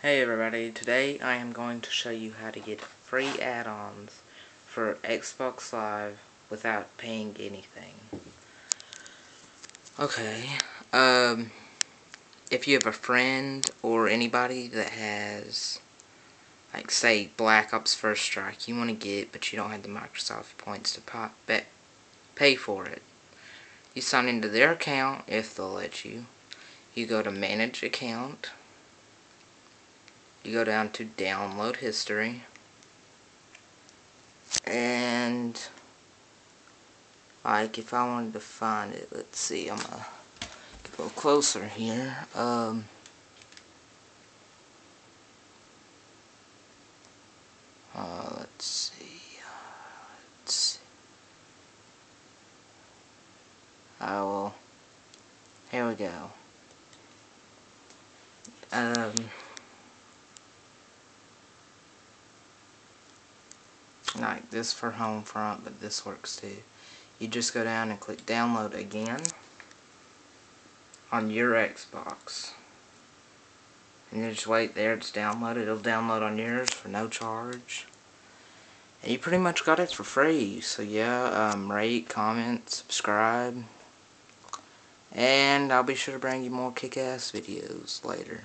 Hey everybody, today I am going to show you how to get free add-ons for Xbox Live without paying anything. Okay, um, if you have a friend or anybody that has, like say, Black Ops First Strike you want to get, but you don't have the Microsoft points to pop, pay for it. You sign into their account, if they'll let you. You go to Manage Account you go down to download history. And like if I wanted to find it let's see I'm gonna get a little closer here. Um, uh, let's see let's see. I will here we go. Um like this for Homefront but this works too. You just go down and click download again on your Xbox. And you just wait there it's downloaded. It'll download on yours for no charge. And you pretty much got it for free. So yeah um, rate comment subscribe. And I'll be sure to bring you more kick-ass videos later